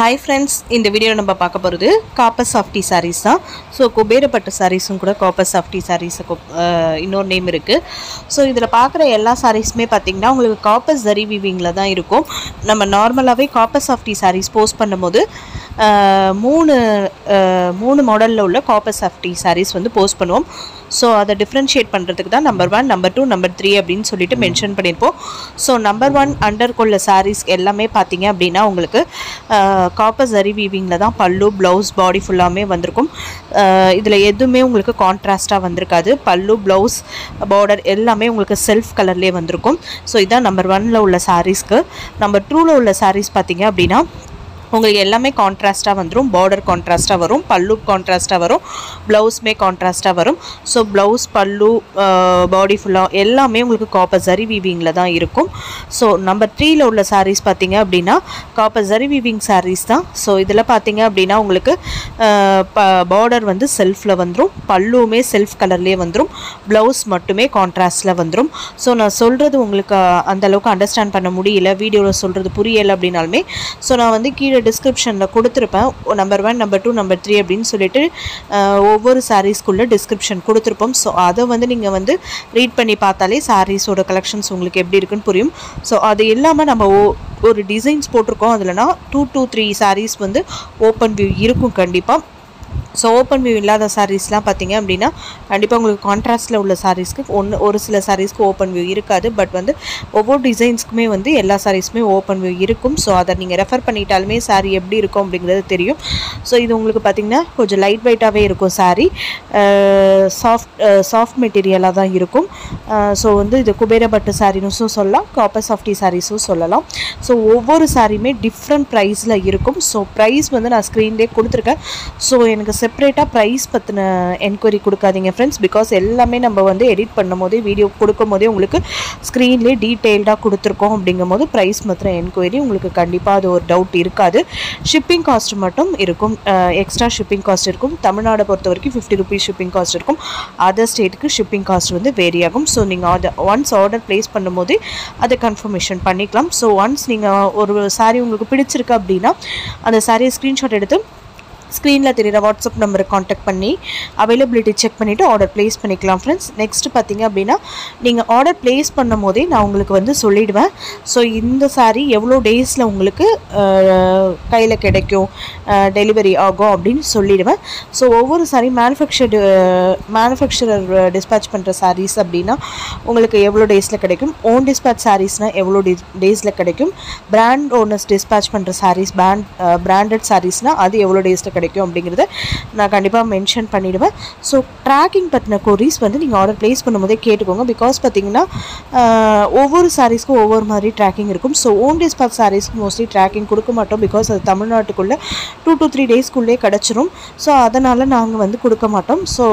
Hi friends இந்த video நம்ம பார்க்க போகிறது காப்பர் சாஃப்டி சாரீஸ் தான். ஸோ குபேரப்பட்டு சாரீஸும் கூட காப்பர் சாஃப்டி சாரீஸ் இன்னொரு நேம் இருக்குது ஸோ இதில் பார்க்குற எல்லா சாரீஸுமே பார்த்திங்கன்னா உங்களுக்கு காப்பர் ஜரி வீவிங்கில் தான் இருக்கும். நம்ம நார்மலாகவே காப்பர் சாஃப்டி சாரீஸ் போஸ்ட் பண்ணும்போது மூணு மூணு மாடலில் உள்ள காப்பர் சாஃப்டி சாரீஸ் வந்து போஸ்ட் பண்ணுவோம். ஸோ அதை டிஃப்ரென்ஷியேட் பண்ணுறதுக்கு தான் number one number two number three அப்படின்னு சொல்லிட்டு மென்ஷன் பண்ணியிருப்போம். ஸோ நம்பர் ஒன் அண்டர் கொள்ள சாரீஸ் எல்லாமே பார்த்தீங்க அப்படின்னா உங்களுக்கு காப்பர் ஜரி வீவிங்கில் தான் பல்லு ப்ளவுஸ் பாடி ஃபுல்லாமே வந்திருக்கும். இதில் எதுவுமே உங்களுக்கு கான்ட்ராஸ்ட்டாக வந்திருக்காது. பல்லு ப்ளவுஸ் பார்டர் எல்லாமே உங்களுக்கு செல்ஃப் கலர்லேயே வந்திருக்கும். ஸோ இதான் நம்பர் ஒனில் உள்ள சாரீஸ்க்கு நம்பர் டூவில் உள்ள சாரீஸ் பார்த்தீங்க அப்படின்னா உங்களுக்கு எல்லாமே கான்ட்ராஸ்ட்டாக வந்துடும் பார்டர் கான்ட்ராஸ்ட்டாக வரும். பல்லு கான்ட்ராஸ்ட்டாக வரும். ப்ளவுஸுமே கான்ட்ராஸ்ட்டாக வரும். ஸோ ப்ளவுஸ் பல்லு பாடி ஃபுல்லாக எல்லாமே உங்களுக்கு காப்பர் ஜரி வீவிங்கில் தான் இருக்கும். ஸோ நம்பர் த்ரீயில் உள்ள சாரீஸ் பார்த்தீங்க அப்படின்னா காப்பர் ஜரி வீவிங் சாரீஸ் தான். ஸோ இதில் பார்த்தீங்க அப்படின்னா உங்களுக்கு பார்டர் வந்து செல்ஃபில் வந்துடும் பல்லுவுமே செல்ஃப் கலர்லேயே வந்துடும் ப்ளவுஸ் மட்டுமே கான்ட்ராஸ்டில் வந்துடும் ஸோ நான் சொல்கிறது உங்களுக்கு அந்தளவுக்கு அண்டர்ஸ்டாண்ட் பண்ண முடியல. வீடியோவில் சொல்கிறது புரியலை அப்படின்னாலுமே ஸோ நான் வந்து கீழே டிஸ்கிரிப்ஷனில் கொடுத்துருப்பேன். Number one number two number three அப்படின்னு சொல்லிட்டு ஒவ்வொரு சாரீஸ்க்குள்ளே டிஸ்கிரிப்ஷன் கொடுத்துருப்போம். ஸோ அதை வந்து நீங்கள் வந்து ரீட் பண்ணி பார்த்தாலே சாரீஸோட கலெக்ஷன்ஸ் உங்களுக்கு எப்படி இருக்குன்னு புரியும். ஸோ அது இல்லாமல் நம்ம ஓ- ஒரு டிசைன்ஸ் போட்டிருக்கோம். அதில்னா டூ டூ த்ரீ சாரீஸ் வந்து ஓப்பன் வியூ இருக்கும் கண்டிப்பாக ஸோ ஓப்பன் வியூ இல்லாத சாரீஸ்லாம் பார்த்தீங்க அப்படின்னா கண்டிப்பாக உங்களுக்கு கான்ட்ராஸ்டில் உள்ள சாரீஸ்க்கு ஒன்று ஒரு சில சாரீஸ்க்கு ஓப்பன் வியூ இருக்காது. பட் வந்து ஒவ்வொரு டிசைன்ஸ்க்குமே வந்து எல்லா சாரீஸுமே ஓப்பன் வியூ இருக்கும். ஸோ அதை நீங்கள் ரெஃபர் பண்ணிட்டாலுமே சாரீ எப்படி இருக்கும் அப்படிங்கிறது தெரியும். ஸோ இது உங்களுக்கு பார்த்திங்கன்னா கொஞ்சம் லைட் வெயிட்டாகவே இருக்கும் சாரீ சாஃப்ட் சாஃப்ட் மெட்டீரியலாக தான் இருக்கும். ஸோ வந்து இது குபேரப்பட்டு சாரீஸும் சொல்லலாம் காப்பர் சாஃப்டி சாரீஸும் சொல்லலாம். ஸோ ஒவ்வொரு சாரியுமே டிஃப்ரெண்ட் ப்ரைஸில் இருக்கும். ஸோ ப்ரைஸ் வந்து நான் ஸ்க்ரீன்லேயே கொடுத்துருக்கேன். ஸோ எனக்கு செப்பரேட்டாக ப்ரைஸ் பற்றின என்கொயரி கொடுக்காதீங்க ஃப்ரெண்ட்ஸ் பிகாஸ் எல்லாமே நம்ம வந்து எடிட் பண்ணும் போதே வீடியோ கொடுக்கும் போதே உங்களுக்கு ஸ்க்ரீன்லேயே டீட்டெயில்டாக கொடுத்துருக்கோம் அப்படிங்கும் போது ப்ரைஸ் மற்ற என்கொயரி உங்களுக்கு கண்டிப்பாக அது ஒரு டவுட் இருக்காது. ஷிப்பிங் காஸ்ட் மட்டும் இருக்கும். எக்ஸ்ட்ரா ஷிப்பிங் காஸ்ட் இருக்கும். தமிழ்நாடை பொறுத்த வரைக்கும் ஃபிஃப்டி ருபீஸ் ஷிப்பிங் காஸ்ட் இருக்கும். அதர் ஸ்டேட்டுக்கு ஷிப்பிங் காஸ்ட் வந்து வேரி ஆகும். ஸோ நீங்கள் அதை ஒன்ஸ் ஆர்டர் ப்ளேஸ் பண்ணும்போது அதை கன்ஃபர்மேஷன் பண்ணிக்கலாம். ஸோ ஒன்ஸ் நீங்கள் ஒரு சாரீ உங்களுக்கு பிடிச்சிருக்கு அப்படின்னா அந்த சாரியை ஸ்க்ரீன்ஷாட் எடுத்து ஸ்க்ரீனில் தெரிகிற வாட்ஸ்அப் நம்பரை காண்டாக்ட் பண்ணி அவைலபிலிட்டி செக் பண்ணிவிட்டு ஆர்டர் ப்ளேஸ் பண்ணிக்கலாம் ஃப்ரெண்ட்ஸ் நெக்ஸ்ட்டு பார்த்தீங்க அப்படின்னா நீங்கள் ஆர்டர் ப்ளேஸ் பண்ணும் போதே நான் உங்களுக்கு வந்து சொல்லிவிடுவேன் ஸோ இந்த சாரீ எவ்வளோ டேஸில் உங்களுக்கு கையில் கிடைக்கும் டெலிவரி ஆகும் அப்படின்னு சொல்லிடுவேன். ஸோ ஒவ்வொரு சாரீ மேனுஃபேக்சர்டு மேனுஃபேக்சரர் டிஸ்பேச் பண்ணுற சாரீஸ் அப்படின்னா உங்களுக்கு எவ்வளோ டேஸில் கிடைக்கும்? ஓன் டிஸ்பேச் சாரீஸ்னால் எவ்வளோ டே டேஸில் கிடைக்கும்? பிராண்ட் ஓனர்ஸ் டிஸ்பேச் பண்ணுற சாரீஸ் பிராண்ட் பிராண்டட் சாரீஸ்னால் அது எவ்வளோ டேஸில் கிடைக்கும் அப்படிங்கிறத நான் கண்டிப்பாக மென்ஷன் பண்ணிவிடுவேன் ஸோ ட்ராக்கிங் பற்றின கொரிஸ் வந்து நீங்கள் ஆர்டர் ப்ளேஸ் பண்ணும்போதே கேட்டுக்கோங்க. பிகாஸ் பார்த்தீங்கன்னா ஒவ்வொரு சாரீஸ்க்கும் ஒவ்வொரு மாதிரி ட்ராக்கிங் இருக்கும். ஸோ ஓன் டிஸ்பேச் சாரீஸ்க்கு மோஸ்ட்லி ட்ராக்கிங் கொடுக்க மாட்டோம். பிகாஸ் அது தமிழ்நாட்டுக்குள்ளே டூ டூ த்ரீ டேஸ்க்குள்ளே கிடச்சிரும். ஸோ அதனால் நாங்கள் வந்து கொடுக்க மாட்டோம். ஸோ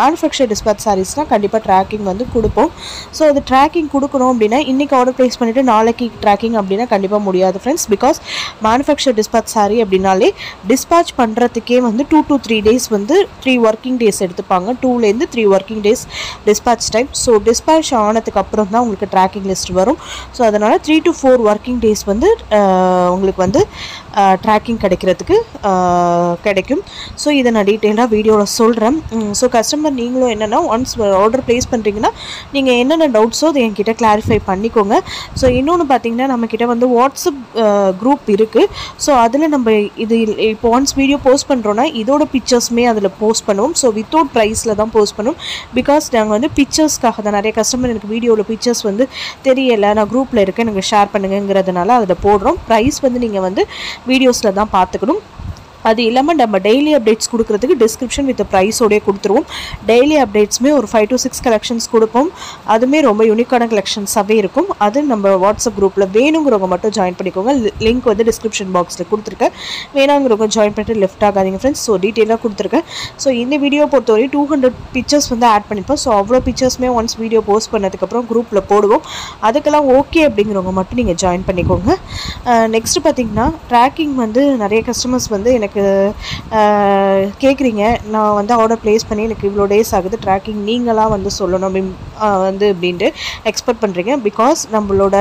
மேனுஃபேக்சர் டிஸ்பேச் சாரீஸ்னால் கண்டிப்பாக ட்ராக்கிங் வந்து கொடுப்போம். ஸோ அது ட்ராக்கிங் கொடுக்கணும் அப்படின்னா இன்றைக்கி ஆர்டர் ப்ளேஸ் பண்ணிவிட்டு நாளைக்கு ட்ராக்கிங் அப்படின்னா கண்டிப்பாக முடியாது friends because manufacture dispatch saree அப்படின்னாலே டிஸ்பேச் பண்ணுறதுக்கே வந்து டூ டு த்ரீ டேஸ் வந்து த்ரீ ஒர்க்கிங் டேஸ் எடுத்துப்பாங்க. டூலேருந்து three working days dispatch time so dispatch ஆனதுக்கு அப்புறம் தான் உங்களுக்கு ட்ராக்கிங் லிஸ்ட் வரும். ஸோ அதனால் three to four working days வந்து உங்களுக்கு வந்து ட்ராக்கிங் கிடைக்கிறதுக்கு கிடைக்கும். ஸோ இதை நான் டீட்டெயிலாக வீடியோவில் சொல்கிறேன் ஸோ கஸ்டமர் நீங்களும் என்னென்னா ஒன்ஸ் ஆர்டர் ப்ளேஸ் பண்ணுறீங்கன்னா நீங்கள் என்னென்ன டவுட்ஸோ அதை என்கிட்ட கிளாரிஃபை பண்ணிக்கோங்க. ஸோ இன்னொன்று பார்த்தீங்கன்னா நம்மக்கிட்ட வந்து வாட்ஸ்அப் குரூப் இருக்குது ஸோ அதில் நம்ம இது இப்போ ஒன்ஸ் வீடியோ போஸ்ட் பண்ணுறோன்னா இதோட பிக்சர்ஸுமே அதில் போஸ்ட் பண்ணுவோம். ஸோ வித்தவுட் ப்ரைஸில் தான் போஸ்ட் பண்ணுவோம். பிகாஸ் நாங்கள் வந்து பிக்சர்ஸ்க்காக தான். நிறைய கஸ்டமர் எனக்கு வீடியோவில் பிக்சர்ஸ் வந்து தெரியலை. நான் குரூப்பில் இருக்கேன். எனக்கு ஷேர் பண்ணுங்கிறதுனால அதில் போடுறோம். ப்ரைஸ் வந்து நீங்கள் வந்து வீடியோஸில் தான் பார்த்துக்கணும். அது இல்லாமல் நம்ம டெய்லி அப்டேட்ஸ் கொடுக்குறதுக்கு டிஸ்கிரிப்ஷன் வித் ப்ரைஸோடய கொடுத்துருவோம். டெய்லி அப்டேட்ஸுமே ஒரு ஃபைவ் டு சிக்ஸ் கலெக்ஷன்ஸ் கொடுப்போம். அதுவுமே ரொம்ப யூனிக்கான கலெக்ஷன்ஸாகவே இருக்கும். அது நம்ம வாட்ஸ்அப் குரூப்பில் வேணுங்கிறவங்க மட்டும் ஜாயின் பண்ணிக்கோங்க. லிங்க் வந்து டிஸ்கிரிப்ஷன் பாக்ஸில் கொடுத்துருக்கேன். வேணாங்கிறவங்க ஜாயின் பண்ணிட்டு லெஃப்ட் ஆகாதீங்க ஃப்ரெண்ட்ஸ் ஸோ டீட்டெயிலாக கொடுத்துருக்கேன். ஸோ இந்த வீடியோ பொறுத்தவரை டூ ஹண்ட்ரட் பிக்சர்ஸ் வந்து ஆட் பண்ணிப்போம். ஸோ அவ்வளோ பிக்சர்ஸுமே ஒன்ஸ் வீடியோ போஸ்ட் பண்ணதுக்கப்புறம் குரூப்பில் போடுவோம். அதுக்கெல்லாம் ஓகே அப்படிங்கிறவங்க மட்டும் நீங்கள் ஜாயின் பண்ணிக்கோங்க. நெக்ஸ்ட் பார்த்தீங்கன்னா ட்ராக்கிங் வந்து நிறைய கஸ்டமர்ஸ் வந்து எனக்கு எனக்கு கேட்குறீங்க நான் வந்து ஆர்டர் ப்ளேஸ் பண்ணி எனக்கு இவ்வளோ டேஸ் ஆகுது. ட்ராக்கிங் நீங்களாக வந்து சொல்லணும் வந்து அப்படின்ட்டு எக்ஸ்பெக்ட் பண்ணுறீங்க பிகாஸ் நம்மளோட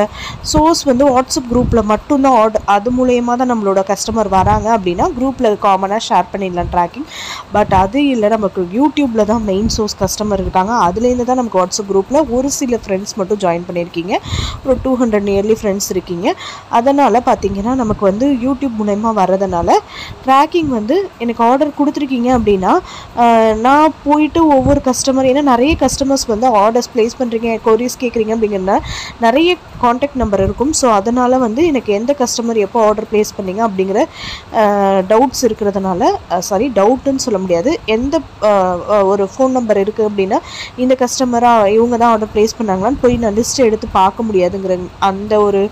சோர்ஸ் வந்து வாட்ஸ்அப் குரூப்பில் மட்டும்தான் ஆர்டர் அது மூலயமா தான் நம்மளோட கஸ்டமர் வராங்க அப்படின்னா குரூப்பில் காமனாக ஷேர் பண்ணிடலாம் ட்ராக்கிங் பட் அது இல்லை நமக்கு யூடியூப்பில் தான் மெயின் சோர்ஸ் கஸ்டமர் இருக்காங்க. அதுலேருந்து தான் நமக்கு வாட்ஸ்அப் குரூப்பில் ஒரு சில ஃப்ரெண்ட்ஸ் மட்டும் ஜாயின் பண்ணியிருக்கீங்க. ஒரு டூ ஹண்ட்ரட் நியர்லி ஃப்ரெண்ட்ஸ் இருக்கீங்க. அதனால் பார்த்தீங்கன்னா நமக்கு வந்து யூடியூப் மூலயமா வர்றதுனால ட்ராக்கிங் வந்து எனக்கு ஆர்டர் கொடுத்துருக்கீங்க அப்படின்னா நான் போயிட்டு ஒவ்வொரு கஸ்டமர் ஏன்னா நிறைய கஸ்டமர்ஸ் வந்து ஆர்டர்ஸ் ப்ளேஸ் பண்ணுறீங்க கொரியர்ஸ் கேட்குறீங்க அப்படிங்கிறதுனால நிறைய காண்டாக்ட் நம்பர் இருக்கும். ஸோ அதனால் வந்து எனக்கு எந்த கஸ்டமர் எப்போ ஆர்டர் ப்ளேஸ் பண்ணீங்க அப்படிங்கிற டவுட்ஸ் இருக்கிறதுனால சாரி டவுட்டுன்னு சொல்ல முடியாது. எந்த ஒரு ஃபோன் நம்பர் இருக்குது அப்படின்னா இந்த கஸ்டமராக இவங்க தான் ஆர்டர் ப்ளேஸ் பண்ணாங்களான்னு போய் நான் லிஸ்ட் எடுத்து பார்க்க முடியாதுங்கிற அந்த ஒரு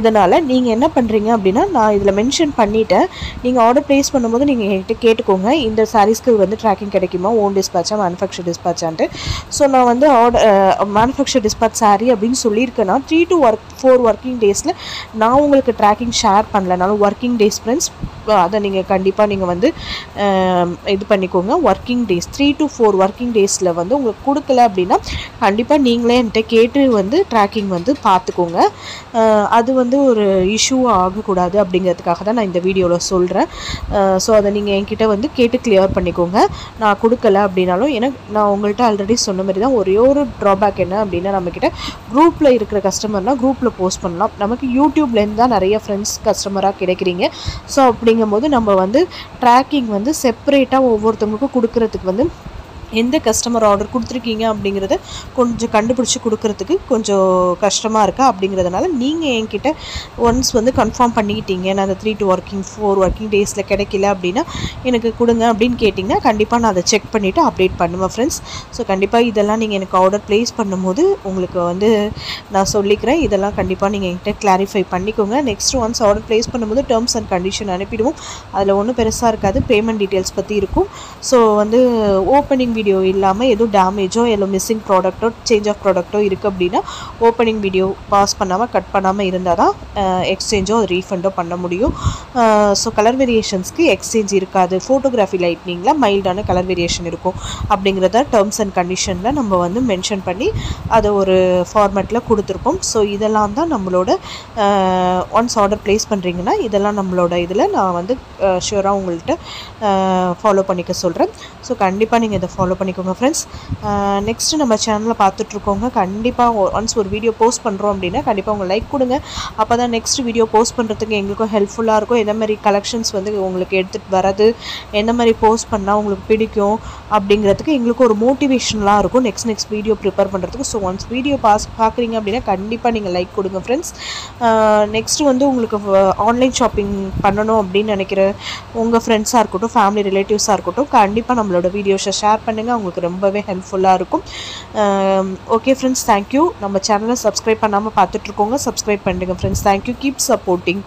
இதனால் நீங்கள் என்ன பண்ணுறீங்க அப்படின்னா நான் இதில் மென்ஷன் பண்ணிவிட்டேன் நீங்கள் ஆர்டர் ப்ளேஸ் பண்ணும்போது நீங்கள் என்கிட்ட கேட்டுக்கோங்க. இந்த சாரீஸ்க்கு வந்து ட்ராக்கிங் கிடைக்குமா? ஓன் டிஸ்பேச்சா மேனுஃபேக்சர் டிஸ்பேச்சான்ட்டு ஸோ நான் வந்து ஆர்டர் மேனுஃபேக்சர் டிஸ்பேச் சாரீ அப்படின்னு சொல்லியிருக்கேன்னா three to work four working டேஸில் நான் உங்களுக்கு ட்ராக்கிங் ஷேர் பண்ணலனாலும் ஒர்க்கிங் டேஸ் ஃப்ரெண்ட்ஸ் அதை நீங்கள் கண்டிப்பாக நீங்கள் வந்து இது பண்ணிக்கோங்க. Working days three to four working டேஸில் வந்து உங்களுக்கு கொடுக்கல அப்படின்னா கண்டிப்பாக நீங்களே என்கிட்ட கேட்டு வந்து ட்ராக்கிங் வந்து பார்த்துக்கோங்க அது வந்து ஒரு இஷ்யூ ஆகக்கூடாது அப்படிங்கிறதுக்காக தான் நான் இந்த வீடியோவில் சொல்கிறேன் ஸோ அதை நீங்கள் என்கிட்ட வந்து கேட்டு கிளியர் பண்ணிக்கோங்க. நான் கொடுக்கல அப்படின்னாலும் எனக்கு நான் உங்கள்கிட்ட ஆல்ரெடி சொன்ன மாதிரி தான் ஒரே ஒரு ட்ராபேக் என்ன அப்படின்னா நம்மக்கிட்ட குரூப்பில் இருக்கிற கஸ்டமர்னால் குரூப்பில் போஸ்ட் பண்ணலாம். நமக்கு யூடியூப்லேருந்து தான் நிறைய ஃப்ரெண்ட்ஸ் கஸ்டமராக கிடைக்கிறீங்க. ஸோ அப்படிங்கும்போது நம்ம வந்து ட்ராக்கிங் வந்து செப்பரேட்டாக ஒவ்வொருத்தவங்களுக்கும் கொடுக்கறதுக்கு வந்து எந்த கஸ்டமர் ஆர்டர் கொடுத்துருக்கீங்க அப்படிங்கிறத கொஞ்சம் கண்டுபிடிச்சி கொடுக்கறதுக்கு கொஞ்சம் கஷ்டமாக இருக்கா அப்படிங்கிறதுனால நீங்கள் என்கிட்ட ஒன்ஸ் வந்து கன்ஃபார்ம் பண்ணிக்கிட்டீங்க. நான் அந்த three to working four working டேஸில் கிடைக்கல அப்படின்னா எனக்கு கொடுங்க அப்படின்னு கேட்டிங்கன்னா கண்டிப்பாக நான் அதை செக் பண்ணிவிட்டு அப்டேட் பண்ணுவேன் ஃப்ரெண்ட்ஸ் ஸோ கண்டிப்பாக இதெல்லாம் நீங்கள் எனக்கு ஆர்டர் ப்ளேஸ் பண்ணும்போது உங்களுக்கு வந்து நான் சொல்லிக்கிறேன். இதெல்லாம் கண்டிப்பாக நீங்கள் என்கிட்ட கிளாரிஃபை பண்ணிக்கோங்க. நெக்ஸ்ட் ஒன்ஸ் ஆர்டர் ப்ளேஸ் பண்ணும்போது டேர்ம்ஸ் அண்ட் கண்டிஷன் அனுப்பிடுவோம். அதில் ஒன்றும் பெருசாக இருக்காது. பேமெண்ட் டீட்டெயில்ஸ் பற்றி இருக்கும். ஸோ வந்து ஓப்பனிங் வீடியோ இல்லாமல் எதுவும் டேமேஜோ இல்லை மிஸ்ஸிங் ப்ராடக்ட்டோ சேஞ்ச் ஆஃப் ப்ராடக்ட்டோ இருக்குது அப்படின்னா ஓப்பனிங் வீடியோ பாஸ் பண்ணாமல் கட் பண்ணாமல் இருந்தால் தான் எக்ஸ்சேஞ்சோ அது ரீஃபண்டோ பண்ண முடியும். ஸோ கலர் வேரியேஷன்ஸ்க்கு எக்ஸ்சேஞ்ச் இருக்காது. ஃபோட்டோகிராஃபி லைட்னிங்கில் மைல்டான கலர் வேரியேஷன் இருக்கும். அப்படிங்கிறத டேர்ம்ஸ் அண்ட் கண்டிஷனில் நம்ம வந்து மென்ஷன் பண்ணி அதை ஒரு ஃபார்மேட்டில் கொடுத்துருப்போம். ஸோ இதெல்லாம் தான் நம்மளோட ஒன்ஸ் ஆர்டர் ப்ளேஸ் பண்ணுறீங்கன்னா இதெல்லாம் நம்மளோட இதில் நான் வந்து ஷுவராக உங்கள்கிட்ட ஃபாலோ பண்ணிக்க சொல்கிறேன் ஸோ கண்டிப்பாக நீங்கள் இதை ஃபாலோ ஃபாலோ பண்ணிக்கோங்க ஃப்ரெண்ட்ஸ் நெக்ஸ்ட்டு நம்ம சேனலில் பார்த்துட்ருக்கோங்க. கண்டிப்பாக ஒன்ஸ் ஒரு வீடியோ போஸ்ட் பண்ணுறோம் அப்படின்னா கண்டிப்பாக உங்கள் லைக் கொடுங்க. அப்போ தான் நெக்ஸ்ட் வீடியோ போஸ்ட் பண்ணுறதுக்கு எங்களுக்கும் ஹெல்ப்ஃபுல்லாக இருக்கும். எந்த மாதிரி கலெக்ஷன்ஸ் வந்து உங்களுக்கு எடுத்துகிட்டு வரது எந்த மாதிரி போஸ்ட் பண்ணால் உங்களுக்கு பிடிக்கும் அப்படிங்கிறதுக்கு எங்களுக்கு ஒரு மோட்டிவேஷனலாக இருக்கும். நெக்ஸ்ட் நெக்ஸ்ட் வீடியோ ப்ரிப்பேர் பண்ணுறதுக்கு ஸோ ஒன்ஸ் வீடியோ பாஸ் பார்க்குறீங்க அப்படின்னா கண்டிப்பாக நீங்கள் லைக் கொடுங்க ஃப்ரெண்ட்ஸ் நெக்ஸ்ட் வந்து உங்களுக்கு ஆன்லைன் ஷாப்பிங் பண்ணணும் அப்படின்னு நினைக்கிற உங்கள் ஃப்ரெண்ட்ஸாக இருக்கட்டும் ஃபேமிலி ரிலேட்டிவ்ஸாக இருக்கட்டும் கண்டிப்பாக நம்மளோட வீடியோஸை ஷேர் பண்ணி பண்ணுங்கள் அவங்களுக்கு ரொம்பவே ஹெல்ப்ஃபுல்லாக இருக்கும். ஓகே ஃப்ரெண்ட்ஸ் தேங்க்யூ நம்ம சேனலை சப்ஸ்கிரைப் பண்ணாமல் பார்த்துட்ருக்கோங்க சப்ஸ்கிரைப் பண்ணுங்க friends thank you keep supporting